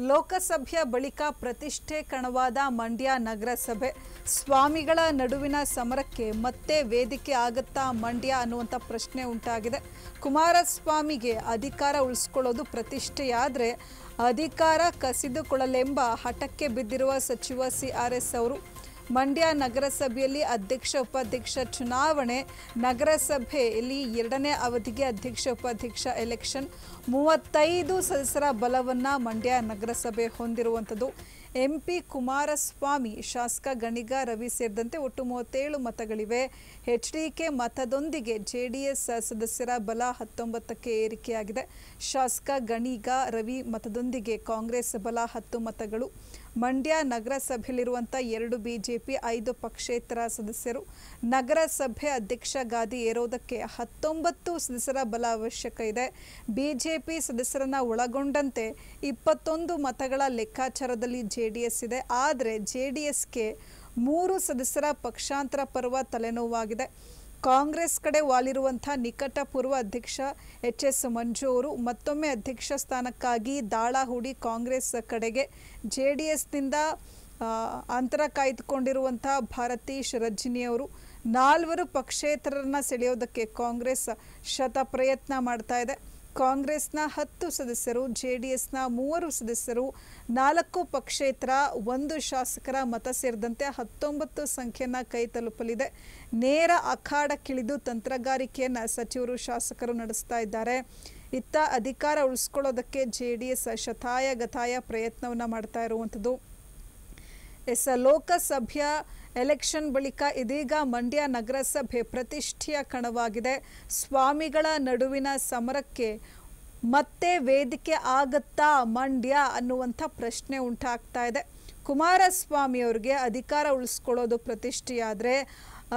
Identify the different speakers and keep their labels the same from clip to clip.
Speaker 1: ಲೋಕಸಭೆಯ ಬಳಿಕ ಪ್ರತಿಷ್ಠೆ ಕಣವಾದ ಮಂಡ್ಯ ನಗರಸಭೆ. ಸ್ವಾಮಿಗಳ ನಡುವಿನ ಸಮರಕ್ಕೆ ಮತ್ತೆ ವೇದಿಕೆ ಆಗತ್ತಾ ಮಂಡ್ಯ ಅನ್ನುವಂಥ ಪ್ರಶ್ನೆ ಉಂಟಾಗಿದೆ. ಕುಮಾರಸ್ವಾಮಿಗೆ ಅಧಿಕಾರ ಉಳಿಸ್ಕೊಳ್ಳೋದು ಪ್ರತಿಷ್ಠೆಯಾದರೆ ಅಧಿಕಾರ ಕಸಿದುಕೊಳ್ಳಲೆಂಬ ಹಠಕ್ಕೆ ಬಿದ್ದಿರುವ ಸಚಿವ ಸಿ ಆರ್ ಎಸ್ ಅವರು. ಮಂಡ್ಯ ನಗರಸಭೆಯಲ್ಲಿ ಅಧ್ಯಕ್ಷ ಉಪಾಧ್ಯಕ್ಷ ಚುನಾವಣೆ. ನಗರಸಭೆಯಲ್ಲಿ ಎರಡನೇ ಅವಧಿಗೆ ಅಧ್ಯಕ್ಷ ಉಪಾಧ್ಯಕ್ಷ ಎಲೆಕ್ಷನ್. ಮೂವತ್ತೈದು ಸದಸ್ಯರ ಬಲವನ್ನು ಮಂಡ್ಯ ನಗರಸಭೆ ಹೊಂದಿರುವಂಥದ್ದು. ಎಂ ಪಿ ಕುಮಾರಸ್ವಾಮಿ, ಶಾಸಕ ಗಣಿಗ ರವಿ ಸೇರಿದಂತೆ ಒಟ್ಟು ಮೂವತ್ತೇಳು ಮತಗಳಿವೆ. ಎಚ್ ಡಿ ಕೆ ಮತದೊಂದಿಗೆ ಜೆ ಡಿ ಎಸ್ ಸದಸ್ಯರ ಬಲ ಹತ್ತೊಂಬತ್ತಕ್ಕೆ ಏರಿಕೆಯಾಗಿದೆ. ಶಾಸಕ ಗಣಿಗ ರವಿ ಮತದೊಂದಿಗೆ ಕಾಂಗ್ರೆಸ್ ಬಲ ಹತ್ತು ಮತಗಳು. ಮಂಡ್ಯ ನಗರಸಭೆಯಲ್ಲಿರುವಂಥ ಎರಡು ಬಿಜೆಪಿ, ಐದು ಪಕ್ಷೇತರ ಸದಸ್ಯರು. ನಗರಸಭೆ ಅಧ್ಯಕ್ಷ ಗಾದಿ ಏರೋದಕ್ಕೆ ಹತ್ತೊಂಬತ್ತು ಸದಸ್ಯರ ಬಲ ಅವಶ್ಯಕ ಇದೆ. ಬಿಜೆಪಿ ಸದಸ್ಯರನ್ನ ಒಳಗೊಂಡಂತೆ ಇಪ್ಪತ್ತೊಂದು ಮತಗಳ ಲೆಕ್ಕಾಚಾರದಲ್ಲಿ ಜೆ ಡಿ ಎಸ್ ಇದೆ. ಆದರೆ ಜೆ ಡಿ ಎಸ್ಗೆ ಮೂರು ಸದಸ್ಯರ ಪಕ್ಷಾಂತರ ಪರ್ವ ತಲೆನೋವಾಗಿದೆ. ಕಾಂಗ್ರೆಸ್ ಕಡೆ ವಾಲಿರುವಂಥ ನಿಕಟ ಪೂರ್ವ ಅಧ್ಯಕ್ಷ ಎಚ್ ಎಸ್ ಮಂಜು ಅವರು ಮತ್ತೊಮ್ಮೆ ಅಧ್ಯಕ್ಷ ಸ್ಥಾನಕ್ಕಾಗಿ ದಾಳ ಹೂಡಿ ಕಾಂಗ್ರೆಸ್ ಕಡೆಗೆ ಜೆ ಡಿ ಎಸ್ನಿಂದ ಅಂತರ ಕಾಯ್ದುಕೊಂಡಿರುವಂಥ ಭಾರತೀಶ್ ಅವರು ನಾಲ್ವರು ಪಕ್ಷೇತರರನ್ನ ಸೆಳೆಯೋದಕ್ಕೆ ಕಾಂಗ್ರೆಸ್ ಶತ ಪ್ರಯತ್ನ ಮಾಡ್ತಾ ಇದೆ. ಕಾಂಗ್ರೆಸ್ನ ಹತ್ತು ಸದಸ್ಯರು ಜೆ ಡಿ ಎಸ್ನ ಮೂವರು ಸದಸ್ಯರು, ನಾಲ್ಕು ಪಕ್ಷೇತರ, ಒಂದು ಶಾಸಕರ ಮತ ಸೇರಿದಂತೆ ಹತ್ತೊಂಬತ್ತು ಸಂಖ್ಯೆಯನ್ನು ಕೈ ತಲುಪಲಿದೆ. ನೇರ ಅಖಾಡಕ್ಕಿಳಿದು ತಂತ್ರಗಾರಿಕೆಯನ್ನು ಸಚಿವರು ಶಾಸಕರು ನಡೆಸ್ತಾ ಇದ್ದಾರೆ. ಇತ್ತ ಅಧಿಕಾರ ಉಳಿಸ್ಕೊಳ್ಳೋದಕ್ಕೆ ಜೆ ಡಿ ಎಸ್ ಶತಾಯ ಗತಾಯ ಪ್ರಯತ್ನವನ್ನು ಮಾಡ್ತಾ ಇರುವಂಥದ್ದು. ಎಸ್, ಲೋಕಸಭೆಯ ಎಲೆಕ್ಷನ್ ಬಳಿಕ ಇದೀಗ ಮಂಡ್ಯ ನಗರಸಭೆ ಪ್ರತಿಷ್ಠೆಯ ಕಣವಾಗಿದೆ. ಸ್ವಾಮಿಗಳ ನಡುವಿನ ಸಮರಕ್ಕೆ ಮತ್ತೆ ವೇದಿಕೆ ಆಗತ್ತಾ ಮಂಡ್ಯ ಅನ್ನುವಂಥ ಪ್ರಶ್ನೆ ಉಂಟಾಗ್ತಾ ಇದೆ. ಕುಮಾರಸ್ವಾಮಿ ಅವರಿಗೆ ಅಧಿಕಾರ ಉಳಿಸ್ಕೊಳ್ಳೋದು ಪ್ರತಿಷ್ಠೆಯಾದರೆ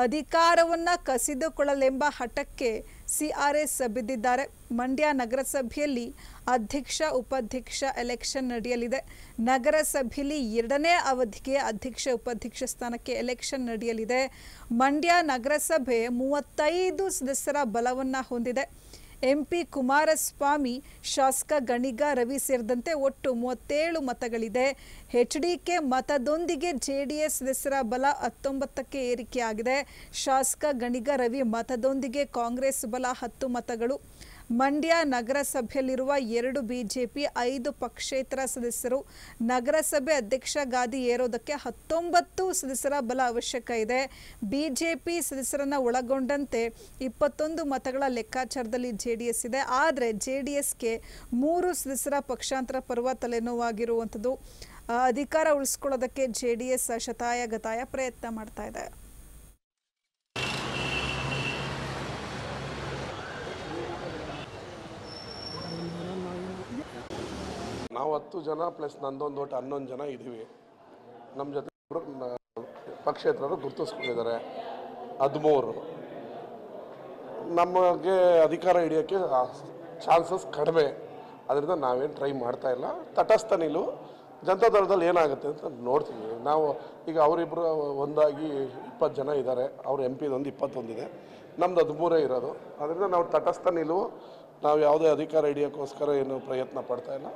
Speaker 1: ಅಧಿಕಾರವನ್ನು ಕಸಿದುಕೊಳ್ಳಲೆಂಬ ಹಠಕ್ಕೆ ಸಿ ಆರ್ ಎಸ್ ಬಿದ್ದಿದ್ದಾರೆ. ಮಂಡ್ಯ ನಗರಸಭೆಯಲ್ಲಿ ಅಧ್ಯಕ್ಷ, ಉಪಾಧ್ಯಕ್ಷ ಎಲೆಕ್ಷನ್ ನಡೆಯಲಿದೆ. ನಗರಸಭೆಯಲ್ಲಿ ಎರಡನೇ ಅವಧಿಗೆ ಅಧ್ಯಕ್ಷ, ಉಪಾಧ್ಯಕ್ಷ ಸ್ಥಾನಕ್ಕೆ ಎಲೆಕ್ಷನ್ ನಡೆಯಲಿದೆ. ಮಂಡ್ಯ ನಗರಸಭೆ ಮೂವತ್ತೈದು ಸದಸ್ಯರ ಬಲವನ್ನು ಹೊಂದಿದೆ. ಎಂ ಪಿ ಕುಮಾರಸ್ವಾಮಿ ಶಾಸಕ ಗಣಿಗ ರವಿ ಸೇರಿದಂತೆ ಒಟ್ಟು ಮೂವತ್ತೇಳು ಮತಗಳಿದೆ. ಎಚ್ ಡಿ ಮತದೊಂದಿಗೆ ಜೆ ಡಿ ಎಸ್ ಸದಸ್ಯರ ಬಲ ಹತ್ತೊಂಬತ್ತಕ್ಕೆ ಏರಿಕೆಯಾಗಿದೆ. ಶಾಸಕ ಗಣಿಗ ರವಿ ಮತದೊಂದಿಗೆ ಕಾಂಗ್ರೆಸ್ ಬಲ ಹತ್ತು ಮತಗಳು. ಮಂಡ್ಯ ನಗರಸಭೆಯಲ್ಲಿರುವ ಎರಡು ಬಿಜೆಪಿ, ಐದು ಪಕ್ಷೇತರ ಸದಸ್ಯರು. ನಗರಸಭೆ ಅಧ್ಯಕ್ಷ ಗಾದಿ ಏರೋದಕ್ಕೆ ಹತ್ತೊಂಬತ್ತು ಸದಸ್ಯರ ಬಲ ಅವಶ್ಯಕ ಇದೆ. ಬಿಜೆಪಿ ಸದಸ್ಯರನ್ನ ಒಳಗೊಂಡಂತೆ ಇಪ್ಪತ್ತೊಂದು ಮತಗಳ ಲೆಕ್ಕಾಚಾರದಲ್ಲಿ ಜೆ ಡಿ ಎಸ್ ಇದೆ. ಆದರೆ ಜೆ ಡಿ ಎಸ್ಗೆ ಮೂರು ಸದಸ್ಯರ ಪಕ್ಷಾಂತರ ಪರ್ವ ತಲೆನೋವಾಗಿರುವಂಥದ್ದು. ಅಧಿಕಾರ ಉಳಿಸ್ಕೊಳ್ಳೋದಕ್ಕೆ ಜೆ ಡಿ ಎಸ್ ಶತಾಯ ಗತಾಯ ಪ್ರಯತ್ನ ಮಾಡ್ತಾ ಇದೆ.
Speaker 2: ನಾವು ಹತ್ತು ಜನ ಪ್ಲಸ್ ನಂದೊಂದು ಒಟ್ಟು ಹನ್ನೊಂದು ಜನ ಇದ್ದೀವಿ. ನಮ್ಮ ಜೊತೆ ಪಕ್ಷೇತರರು ಗುರುತಿಸ್ಕೊಂಡಿದ್ದಾರೆ. ಹದಿಮೂರು. ನಮಗೆ ಅಧಿಕಾರ ಹಿಡಿಯೋಕ್ಕೆ ಚಾನ್ಸಸ್ ಕಡಿಮೆ. ಅದರಿಂದ ನಾವೇನು ಟ್ರೈ ಮಾಡ್ತಾ ಇಲ್ಲ. ತಟಸ್ಥ ನಿಲುವು ಜನತಾ ದಳದಲ್ಲಿ ಏನಾಗುತ್ತೆ ಅಂತ ನೋಡ್ತೀವಿ. ನಾವು ಈಗ ಅವರಿಬ್ಬರು ಒಂದಾಗಿ ಇಪ್ಪತ್ತು ಜನ ಇದ್ದಾರೆ. ಅವ್ರ ಎಂ ಪಿದೊಂದು ಇಪ್ಪತ್ತೊಂದಿದೆ. ನಮ್ದು ಹದಿಮೂರೇ ಇರೋದು. ಅದರಿಂದ ನಾವು ತಟಸ್ಥ ನಿಲುವು ನಾವು ಯಾವುದೇ ಅಧಿಕಾರ ಹಿಡಿಯೋಕ್ಕೋಸ್ಕರ ಏನು ಪ್ರಯತ್ನ ಪಡ್ತಾ ಇಲ್ಲ.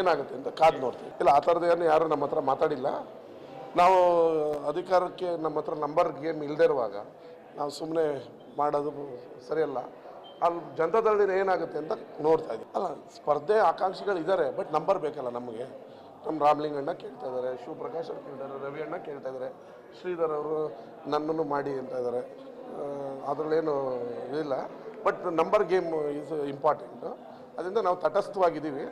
Speaker 2: ಏನಾಗುತ್ತೆ ಅಂತ ಕಾದು ನೋಡ್ತೀವಿ. ಇಲ್ಲ, ಆ ಥರದ್ದೇನು ಯಾರು ನಮ್ಮ ಹತ್ರ ಮಾತಾಡಿಲ್ಲ. ನಾವು ಅಧಿಕಾರಕ್ಕೆ ನಮ್ಮ ಹತ್ರ ನಂಬರ್ ಗೇಮ್ ಇಲ್ಲದೇ ಇರುವಾಗ ನಾವು ಸುಮ್ಮನೆ ಮಾಡೋದು ಸರಿಯಲ್ಲ. ಅಲ್ಲಿ ಜನತಾದಳದಿಂದ ಏನಾಗುತ್ತೆ ಅಂತ ನೋಡ್ತಾ ಇದ್ದೀವಿ ಅಲ್ಲ, ಸ್ಪರ್ಧೆ ಆಕಾಂಕ್ಷಿಗಳು ಇದ್ದಾರೆ ಬಟ್ ನಂಬರ್ ಬೇಕಲ್ಲ ನಮಗೆ. ನಮ್ಮ ರಾಮಲಿಂಗಣ್ಣ ಕೇಳ್ತಾ ಇದ್ದಾರೆ ಶಿವಪ್ರಕಾಶ್ ಅವ್ರು ಇದ್ದಾರೆ ರವಿ ಅಣ್ಣ ಕೇಳ್ತಾ ಇದ್ದಾರೆ ಶ್ರೀಧರ್ ಅವರು ನನ್ನನ್ನು ಮಾಡಿ ಅಂತ ಇದ್ದಾರೆ ಅದರಲ್ಲೇನು ಇದಿಲ್ಲ but number game is important ಅದರಿಂದ ನಾವು ತಟಸ್ಥವಾಗಿದ್ದೀವಿ.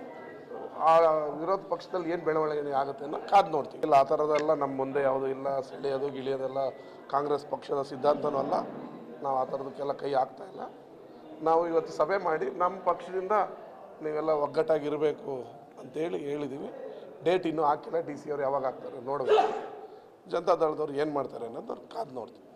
Speaker 2: ಆ ವಿರೋಧ ಪಕ್ಷದಲ್ಲಿ ಏನು ಬೆಳವಣಿಗೆ ಆಗುತ್ತೆ ಅನ್ನೋ ಕಾದು ನೋಡ್ತೀವಿ. ಇಲ್ಲ, ಆ ಥರದೆಲ್ಲ ನಮ್ಮ ಮುಂದೆ ಯಾವುದು ಇಲ್ಲ, ಸೆಳೆಯೋದು, ಗಿಳಿಯೋದೆಲ್ಲ ಕಾಂಗ್ರೆಸ್ ಪಕ್ಷದ ಸಿದ್ಧಾಂತನೂ ಅಲ್ಲ. ನಾವು ಆ ಥರದಕ್ಕೆಲ್ಲ ಕೈ ಹಾಕ್ತಾ ಇಲ್ಲ. ನಾವು ಇವತ್ತು ಸಭೆ ಮಾಡಿ ನಮ್ಮ ಪಕ್ಷದಿಂದ ನೀವೆಲ್ಲ ಒಗ್ಗಟ್ಟಾಗಿರಬೇಕು ಅಂತೇಳಿ ಹೇಳಿದ್ದೀವಿ ಡೇಟ್ ಇನ್ನೂ ಹಾಕಿಲ್ಲ, ಡಿ ಸಿ ಅವ್ರು ಯಾವಾಗ ಹಾಕ್ತಾರೆ ನೋಡಬೇಕು. ಜನತಾ ದಳದವ್ರು ಏನು ಮಾಡ್ತಾರೆ ಅನ್ನೋದು ಕಾದು ನೋಡ್ತೀವಿ.